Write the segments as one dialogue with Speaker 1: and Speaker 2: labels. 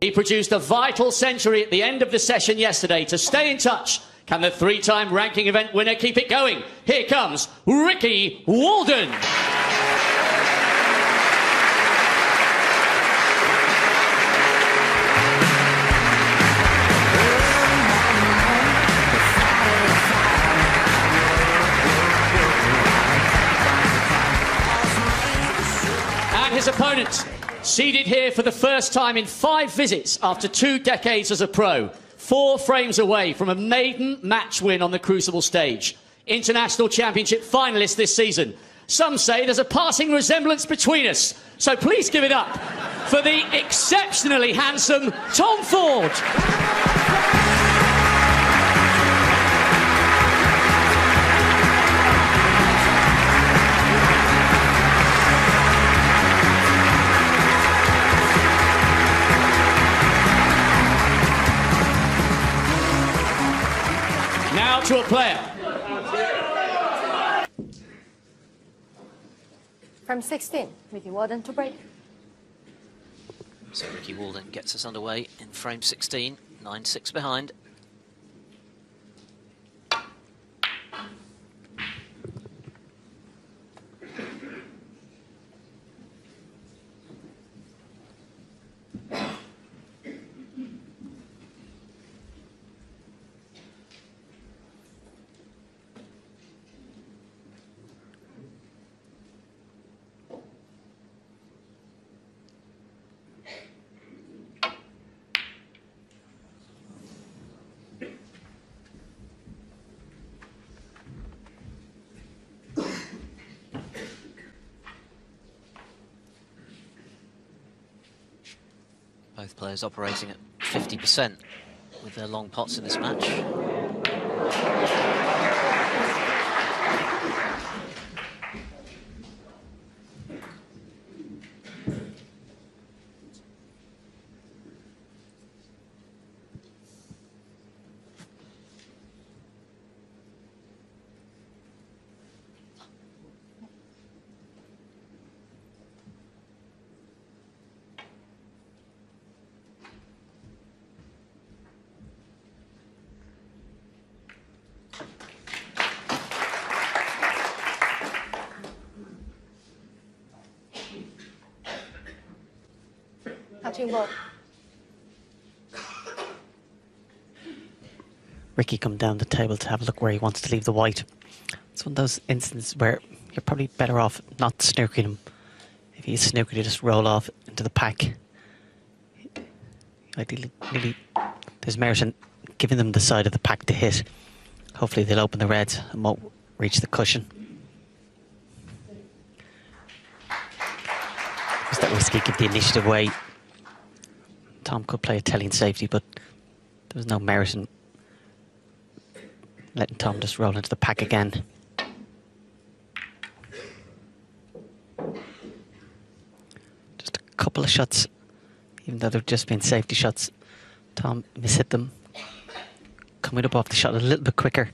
Speaker 1: He produced a vital century at the end of the session yesterday. To stay in touch, can the three time ranking event winner keep it going? Here comes Ricky Walden. And his opponent, seated here for the first time in five visits after two decades as a pro, four frames away from a maiden match win on the Crucible stage. International Championship finalist this season. Some say there's a passing resemblance between us, so please give it up for the exceptionally handsome Tom Ford.
Speaker 2: From 16, Ricky Walden to break.
Speaker 3: So Ricky Walden gets us underway in frame 16, 9-6 behind. Both players operating at 50% with their long pots in this match.
Speaker 4: Ricky come down the table to have a look where he wants to leave the white. It's one of those instances where you're probably better off not snooking him. If he's snookered, you just roll off into the pack. There's merit in giving them the side of the pack to hit. Hopefully, they'll open the reds and won't reach the cushion. Is that risky? Give the initiative away. Tom could play a telling safety, but there was no merit in letting Tom just roll into the pack again. Just a couple of shots, even though they've just been safety shots. Tom mishit them. Coming up off the shot a little bit quicker.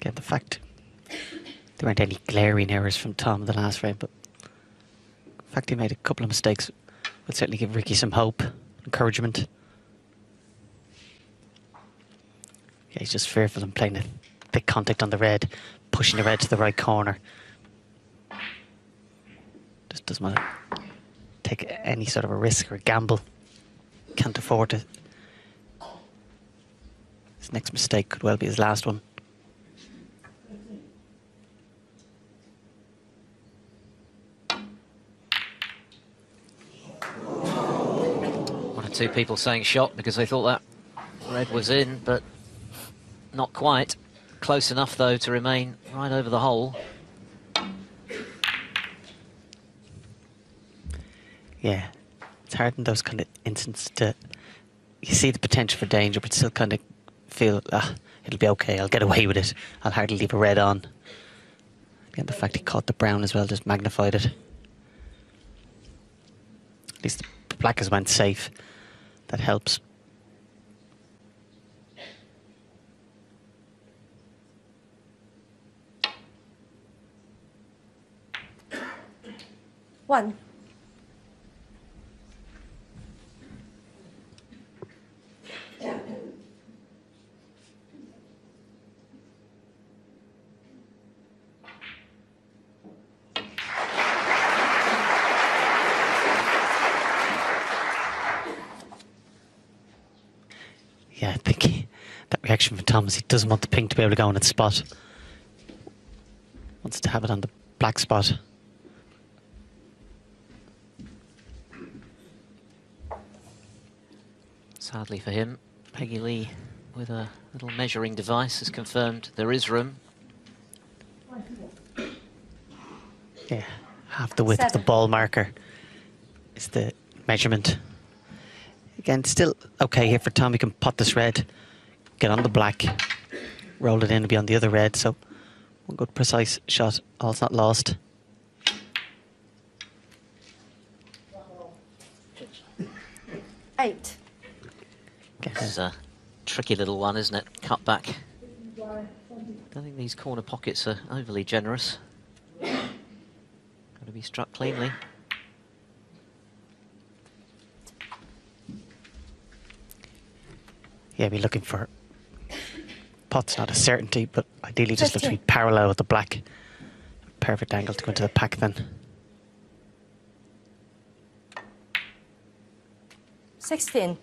Speaker 4: Again, the fact there weren't any glaring errors from Tom in the last frame, but the fact he made a couple of mistakes would certainly give Ricky some hope, encouragement. Yeah, he's just fearful and playing a big contact on the red, pushing the red to the right corner. Just doesn't want to take any sort of a risk or gamble. Can't afford it. His next mistake could well be his last one.
Speaker 3: Two people saying shot because they thought that red was in, but not quite. Close enough, though, to remain right over the hole.
Speaker 4: Yeah, it's hard in those kind of instances to you see the potential for danger, but still kind of feel ah, it'll be okay. I'll get away with it. I'll hardly leave a red on. And the fact he caught the brown as well just magnified it. At least the black has went safe that helps.
Speaker 2: One.
Speaker 4: Yeah. I think he, that reaction from Thomas, he doesn't want the pink to be able to go on its spot. Wants to have it on the black spot.
Speaker 3: Sadly for him, Peggy Lee with a little measuring device has confirmed there is room.
Speaker 4: Yeah, half the width of the ball marker is the measurement. Again, still okay here for Tom. He can pot this red, get on the black, roll it in and be on the other red. So one good precise shot. Oh, All's not lost.
Speaker 2: Eight.
Speaker 4: Get
Speaker 3: This is
Speaker 4: a-
Speaker 3: a tricky little one, isn't it? Cut back. I don't think these corner pockets are overly generous. Got to be struck cleanly.
Speaker 4: Yeah, be looking for pot's not a certainty, but ideally just looks to be parallel with the black. Perfect angle to go into the pack then.
Speaker 2: 16.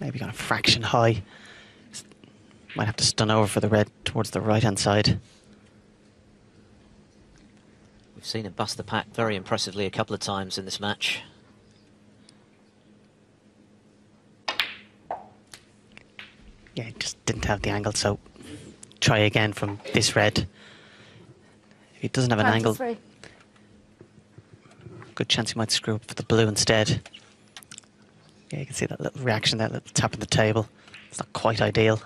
Speaker 4: Maybe gone a fraction high. Might have to stun over for the red towards the right hand side.
Speaker 3: We've seen him bust the pack very impressively a couple of times in this match.
Speaker 4: Yeah, just didn't have the angle, so try again from this red. If he doesn't have an angle,
Speaker 2: 23.
Speaker 4: good chance he might screw up for the blue instead. Yeah, you can see that little reaction, that little tap on the table. It's not quite ideal.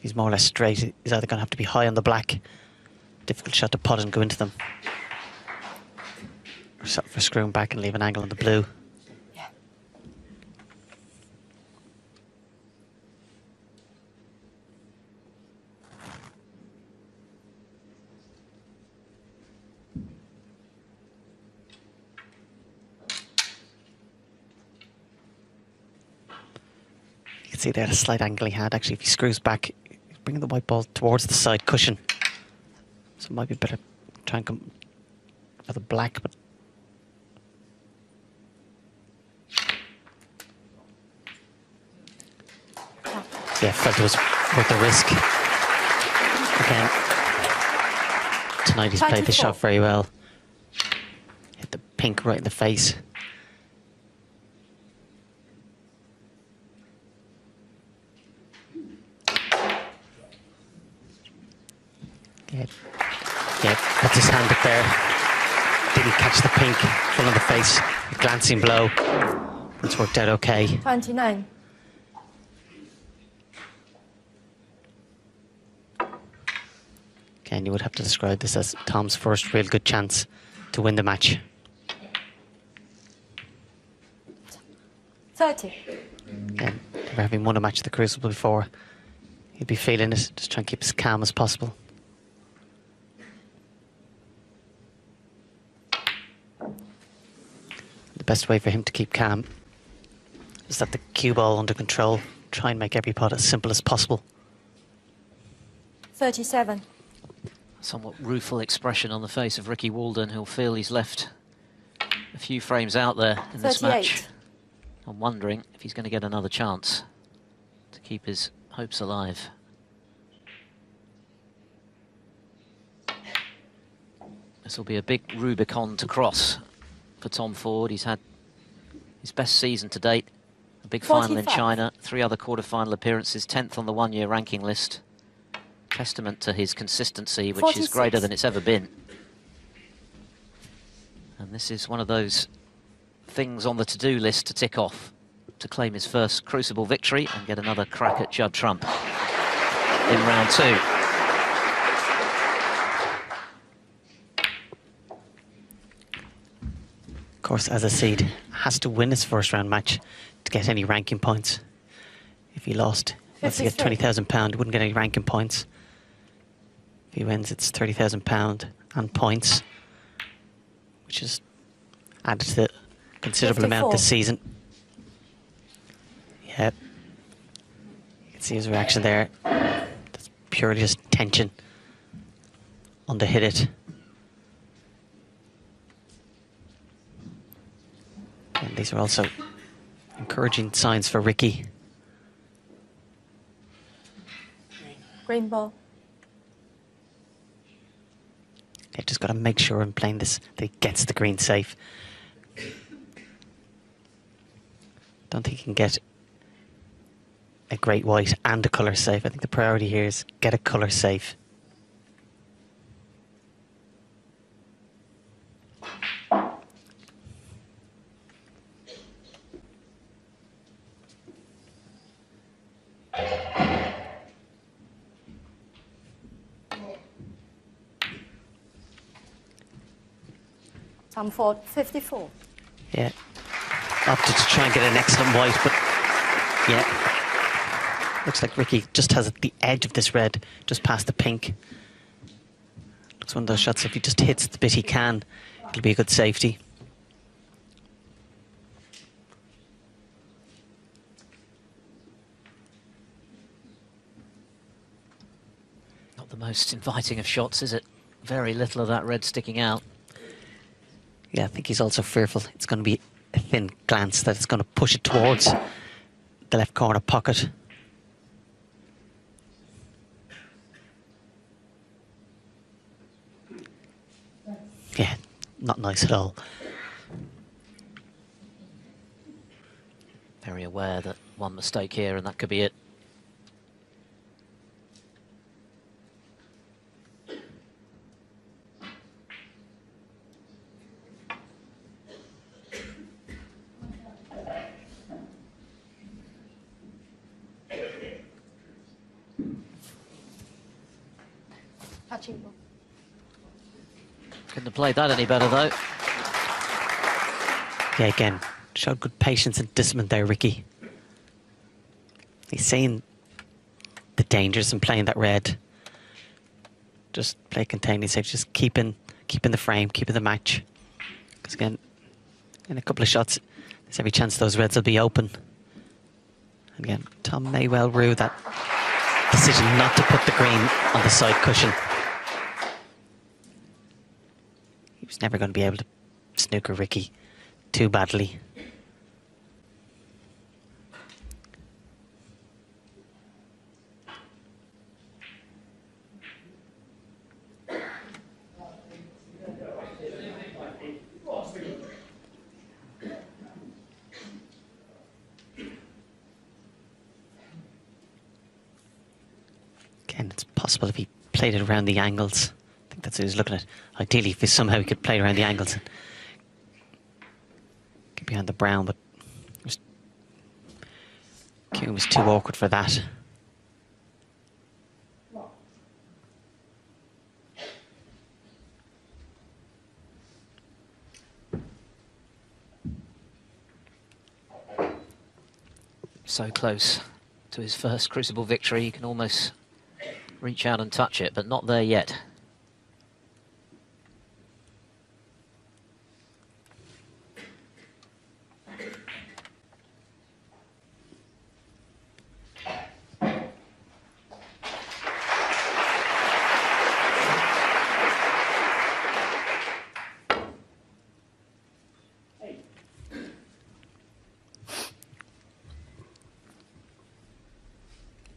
Speaker 4: He's more or less straight, he's either going to have to be high on the black, difficult shot to pot and go into them, or for screwing back and leave an angle on the blue. See there the slight angle he had. Actually, if he screws back, bringing the white ball towards the side cushion. So it might be better try and come for the black, but yeah, felt it was worth the risk. Again, tonight he's played the shot very well. Hit the pink right in the face. Yeah, yeah, his hand up there. Didn't catch the pink, full in the face. Glancing blow. It's worked out okay.
Speaker 2: 29.
Speaker 4: Ken, you would have to describe this as Tom's first real good chance to win the match.
Speaker 2: 30.
Speaker 4: Again, never having won a match at the Crucible before. He'd be feeling it, just try and keep as calm as possible. The best way for him to keep calm is that the cue ball under control. Try and make every pot as simple as possible.
Speaker 2: 37.
Speaker 3: Somewhat rueful expression on the face of Ricky Walden, who'll feel he's left a few frames out there in this match. I'm wondering if he's going to get another chance to keep his hopes alive. This will be a big Rubicon to cross for Tom Ford. He's had his best season to date. A big final in China, three other quarter-final appearances, 10th on the one-year ranking list. Testament to his consistency, which is greater than it's ever been. And this is one of those things on the to-do list to tick off to claim his first Crucible victory and get another crack at Judd Trump in round two.
Speaker 4: Of course, as a seed, has to win his first round match to get any ranking points. If he lost, let's say, get £20,000, wouldn't get any ranking points. If he wins, it's thirty thousand pound and points, which is added to the considerable amount this season. Yep. you can see his reaction there. That's purely just tension. On to hit it. And these are also encouraging signs for Ricky.
Speaker 2: Green ball.
Speaker 4: Yeah, just got to make sure in playing this that he gets the green safe. Don't think he can get a great white and a colour safe. I think the priority here is get a colour safe.
Speaker 2: Time for 54.
Speaker 4: Yeah. Opted to try and get an excellent white, but yeah. Looks like Ricky just has the edge of this red, just past the pink. Looks one of those shots, if he just hits the bit he can, it'll be a good safety.
Speaker 3: Not the most inviting of shots, is it? Very little of that red sticking out.
Speaker 4: Yeah, I think he's also fearful it's going to be a thin glance that it's going to push it towards the left corner pocket. Yeah, not nice at all.
Speaker 3: Very aware that one mistake here and that could be it. Have played that any better though.
Speaker 4: Yeah, again, showed good patience and discipline there, Ricky. He's seeing the dangers in playing that red. Just play containing safe, just keeping keeping the frame, keeping the match. Because again, in a couple of shots, there's every chance those reds will be open. And again, Tom may well rue that decision not to put the green on the side cushion. He was never going to be able to snooker Ricky too badly. Again, it's possible if he played it around the angles. That's what he was looking at. Ideally, if somehow he could play around the angles and get behind the brown, but it was, was too awkward for that.
Speaker 3: So close to his first Crucible victory, he can almost reach out and touch it, but not there yet.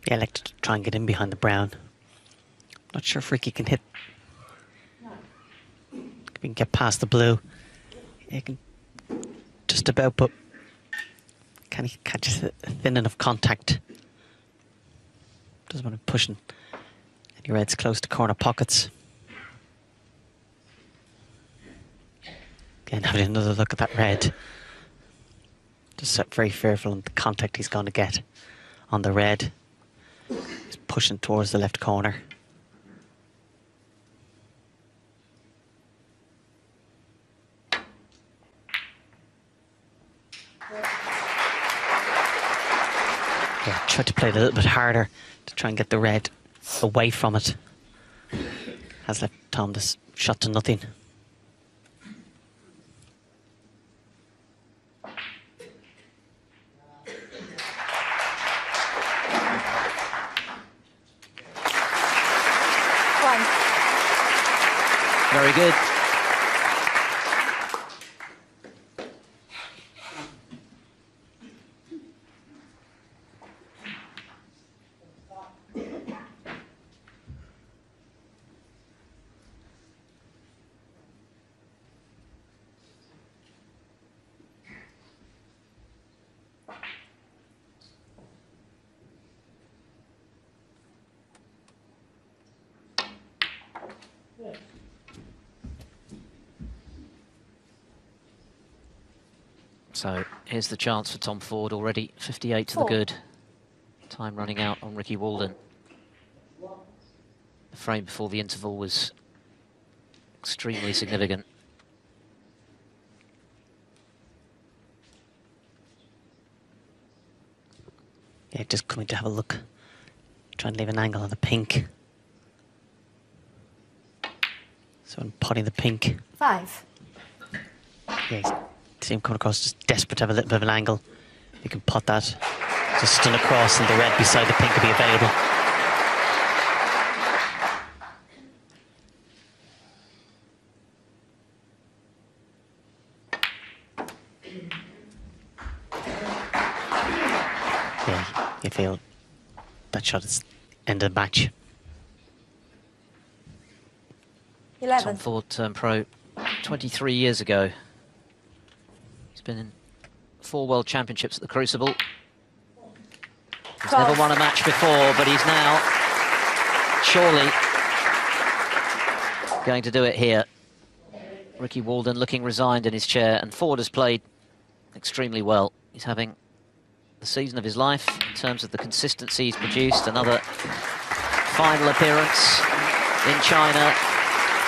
Speaker 4: Yeah, I like to try and get in behind the brown. Not sure if Ricky can hit. If he can get past the blue. He can just about, but can he catch a thin enough contact? Doesn't want to be pushing any reds close to corner pockets. Again, having another look at that red. Just very fearful on the contact he's going to get on the red. Pushing towards the left corner. Yeah, try to play it a little bit harder to try and get the red away from it. has left Tom this shot to nothing.
Speaker 2: One.
Speaker 3: Very good. So here's the chance for Tom Ford already. 58 to the good. Time running out on Ricky Walden. The frame before the interval was extremely significant.
Speaker 4: Yeah, just coming to have a look. Trying to leave an angle on the pink. So I'm potting the pink.
Speaker 2: Five.
Speaker 4: Yeah, he's- see him coming across, just desperate to have a little bit of an angle. If you can pot that, just stun across, and the red beside the pink will be available. Yeah, you feel that shot is end of the match.
Speaker 3: Tom
Speaker 2: Eleven.
Speaker 3: Ford turned pro 23 years ago. Been in four World Championships at the Crucible. He's never won a match before, but he's now surely going to do it here. Ricky Walden looking resigned in his chair, and Ford has played extremely well. He's having the season of his life in terms of the consistency he's produced. Another final appearance in China.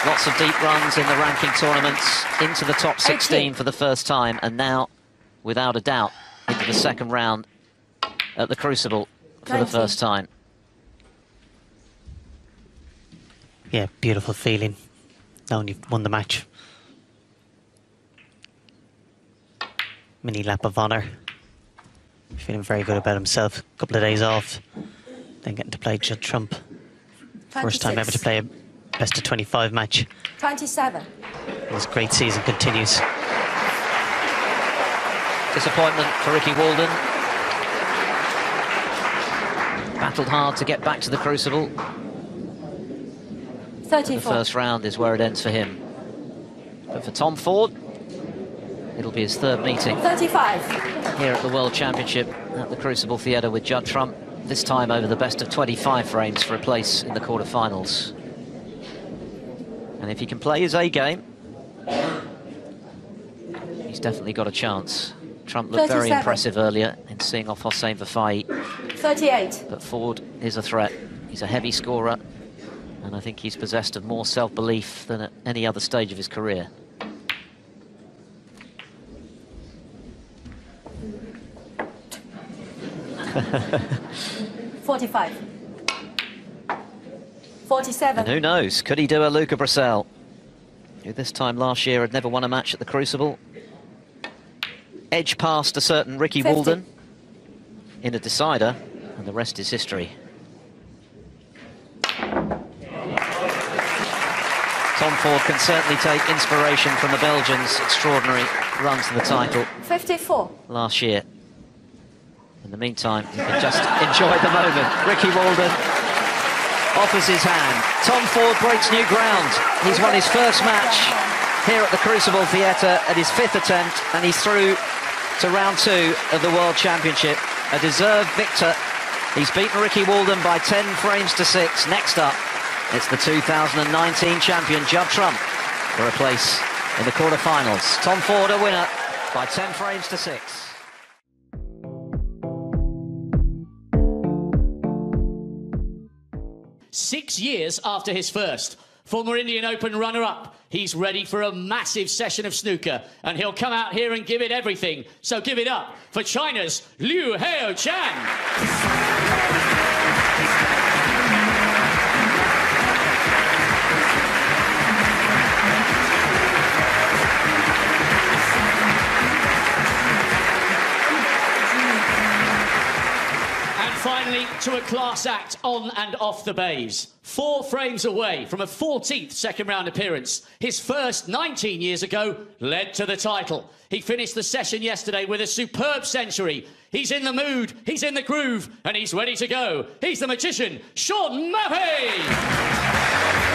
Speaker 3: Lots of deep runs in the ranking tournaments, into the top 16
Speaker 2: 18.
Speaker 3: for the first time, and now, without a doubt, into the second round at the Crucible for the first time.
Speaker 4: Yeah, beautiful feeling. Knowing you've won the match. Mini lap of honour. Feeling very good about himself. A couple of days off. Then getting to play Judd Trump. First time ever to play a best of 25 match.
Speaker 2: Twenty-seven.
Speaker 4: This great season continues.
Speaker 3: Disappointment for Ricky Walden. Battled hard to get back to the Crucible. The
Speaker 2: Thirty-four.
Speaker 3: first round is where it ends for him. But for Tom Ford, it'll be his third meeting.
Speaker 2: Thirty-five.
Speaker 3: here at the World Championship at the Crucible Theatre with Judd Trump, this time over the best of 25 frames for a place in the quarterfinals. And if he can play his A game, he's definitely got a chance. Trump looked very impressive earlier in seeing off Hossein Vafaei,
Speaker 2: Thirty-eight.
Speaker 3: but Ford is a threat. He's a heavy scorer, and I think he's possessed of more self-belief than at any other stage of his career.
Speaker 2: Forty-five. Forty-seven.
Speaker 3: And who knows, could he do a Luca Brecel? Who this time last year had never won a match at the Crucible. Edge past a certain Ricky
Speaker 2: 50.
Speaker 3: Walden in a decider, and the rest is history. Tom Ford can certainly take inspiration from the Belgians' extraordinary run to the title
Speaker 2: Fifty-four.
Speaker 3: last year. In the meantime, you can just enjoy the moment. Ricky Walden offers his hand. Tom Ford breaks new ground. He's won his first match here at the Crucible Theatre at his fifth attempt, and he's through to round two of the World Championship. A deserved victor. He's beaten Ricky Walden by 10 frames to six. Next up, it's the 2019 champion Judd Trump for a place in the quarterfinals. Tom Ford a winner by 10 frames to six.
Speaker 1: Six years after his first. Former Indian Open runner up. He's ready for a massive session of snooker, and he'll come out here and give it everything. So give it up for China's Liu Heo Chan. Also a class act on and off the baize. Four frames away from a 14th second round appearance. His first 19 years ago led to the title. He finished the session yesterday with a superb century. He's in the mood, he's in the groove, and he's ready to go. He's the magician, Shaun Murphy!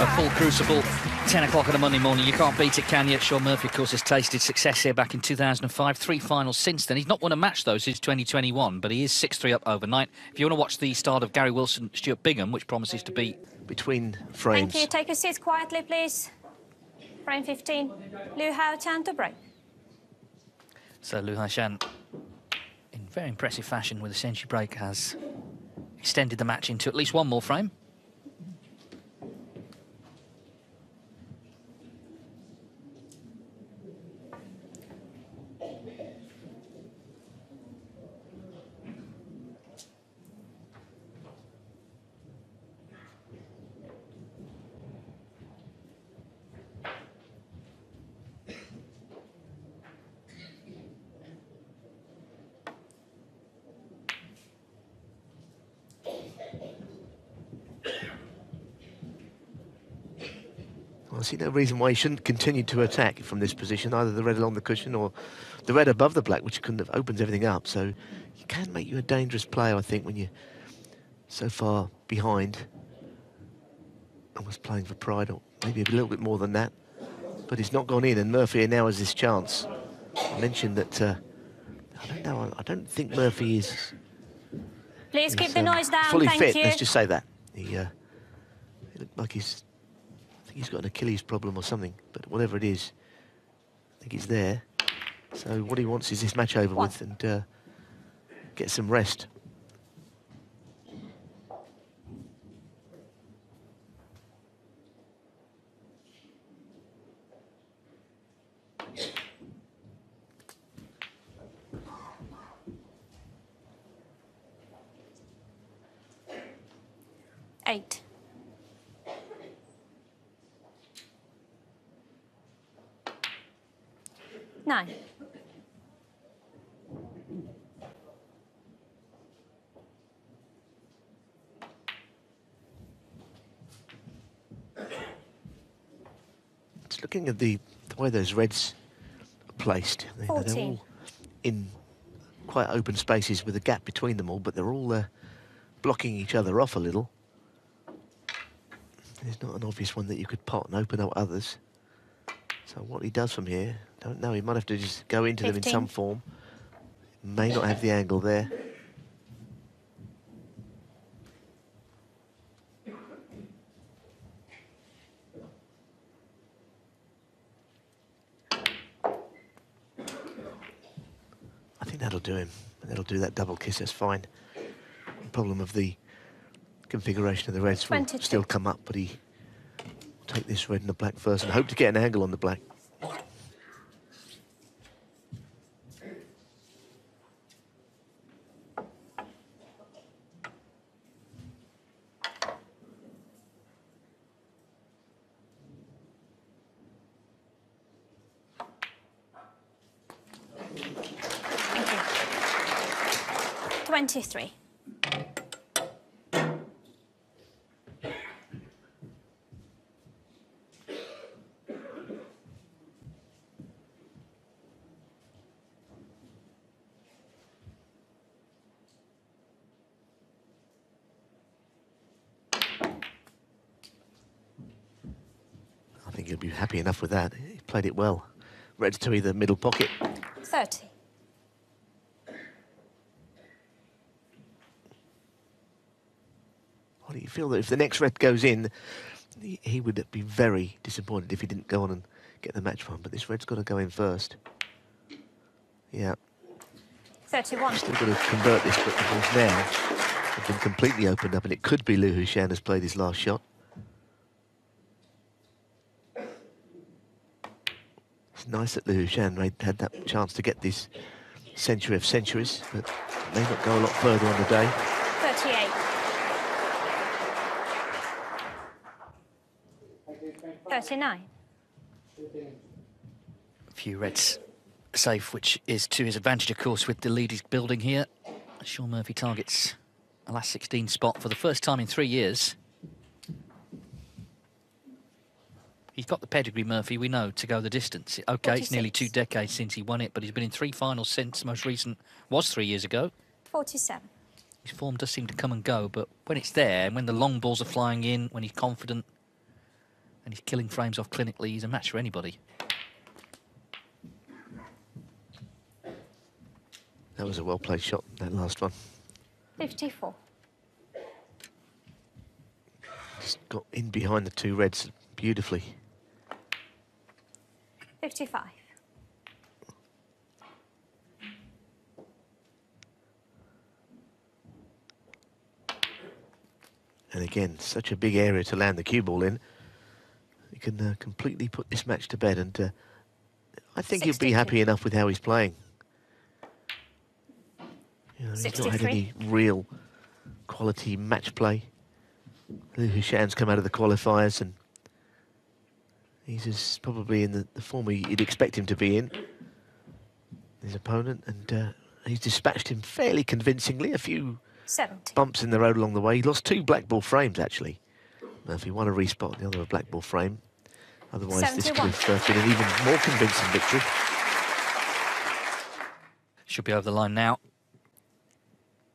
Speaker 5: So a full crucible, 10 o'clock on a Monday morning. You can't beat it, can you? Shaun Murphy, of course, has tasted success here back in 2005. Three finals since then. He's not won a match, though, since 2021, but he is 6-3 up overnight. If you want to watch the start of Gary Wilson, Stuart Bingham, which promises to be...
Speaker 6: Between frames.
Speaker 7: Thank you. Take your seats quietly, please. Frame 15. Lyu Haotian to break.
Speaker 5: So Lyu Haotian, in very impressive fashion with a century break, has extended the match into at least one more frame.
Speaker 6: I see no reason why he shouldn't continue to attack from this position, either the red along the cushion or the red above the black, which kind of opens everything up. So you can make you a dangerous player, I think, when you're so far behind. Almost playing for pride, or maybe a little bit more than that. But he's not gone in, and Murphy now has this chance. I mentioned that, uh, I don't know, I don't think Murphy is
Speaker 7: Please keep the noise down.
Speaker 6: Fully
Speaker 7: Thank
Speaker 6: fit,
Speaker 7: you.
Speaker 6: let's just say that. He, uh, he looked like he's, think he's got an Achilles problem or something, but whatever it is, I think he's there. So what he wants is this match over
Speaker 7: One.
Speaker 6: with and uh, get some rest.
Speaker 7: Eight. Nine.
Speaker 6: Just looking at the, the way those reds are placed, they, they're all in quite open spaces with a gap between them all, but they're all uh, blocking each other off a little. There's not an obvious one that you could pot and open up others. So what he does from here, don't know. He might have to just go into them in some form. May not have the angle there. I think that'll do him. That'll do that double kiss. That's fine. The problem of the configuration of the reds will
Speaker 7: 22.
Speaker 6: still come up, but he take this red and the black first and hope to get an angle on the black.
Speaker 7: Thank you. Twenty-three.
Speaker 6: He'll be happy enough with that. He played it well. Reds to either middle pocket.
Speaker 7: Thirty.
Speaker 6: What do you feel that if the next red goes in, he, he would be very disappointed if he didn't go on and get the match one. But this red's got to go in first. Yeah,
Speaker 7: Thirty-one.
Speaker 6: still got to convert this, but of course now have been completely opened up, and it could be Lyu Haotian has played his last shot. nice that Lyu Haotian had that chance to get this century of centuries, but may not go a lot further on the day.
Speaker 7: 38. 39.
Speaker 5: A few reds safe, which is to his advantage, of course, with the lead he's building here. Shaun Murphy targets a last 16 spot for the first time in three years. He's got the pedigree, Murphy, we know, to go the distance. OK, it's nearly two decades since he won it, but he's been in three finals since. Most recent was three years ago.
Speaker 7: 47.
Speaker 5: His form does seem to come and go, but when it's there, and when the long balls are flying in, when he's confident, and he's killing frames off clinically, he's a match for anybody.
Speaker 6: That was a well played shot, that last one.
Speaker 7: 54.
Speaker 6: Just got in behind the two reds beautifully.
Speaker 7: 55.
Speaker 6: And again, such a big area to land the cue ball in. He can uh, completely put this match to bed, and uh, I think he'll be happy enough with how he's playing. You know, he's not had any real quality match play. Lyu Haotian's come out of the qualifiers, and he's just probably in the, the form you'd expect him to be in. His opponent, and uh, he's dispatched him fairly convincingly. A few
Speaker 7: 70.
Speaker 6: bumps in the road along the way. He lost two black ball frames, actually. Murphy won a respot, the other a black ball frame. Otherwise, this could have uh, been an even more convincing victory.
Speaker 5: Should be over the line now.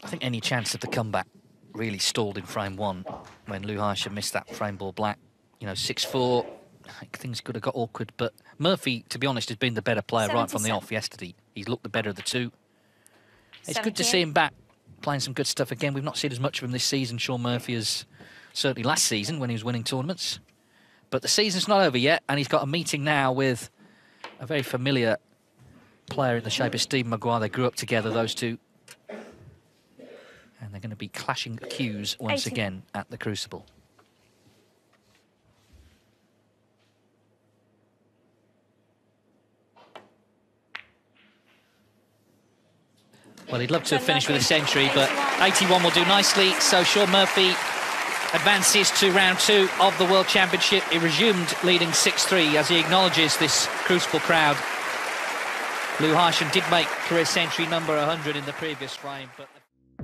Speaker 5: I think any chance of the comeback really stalled in frame one when Lyu Haotian missed that frame ball black. You know, 6-4, Think things could have got awkward, but Murphy, to be honest, has been the better player right from the off yesterday. He's looked the better of the two. It's good to see him back playing some good stuff again. We've not seen as much of him this season, Shaun Murphy, as certainly last season when he was winning tournaments. But the season's not over yet, and he's got a meeting now with a very familiar player in the shape of Steve Maguire. They grew up together, those two. And they're going to be clashing cues once
Speaker 7: 80.
Speaker 5: again at the Crucible. Well, he'd love to have finished with a century, but 81 will do nicely. So Shaun Murphy advances to round two of the World Championship. He resumed leading 6-3 as he acknowledges this Crucible crowd. Lyu Haotian did make career century number 100 in the previous frame, but...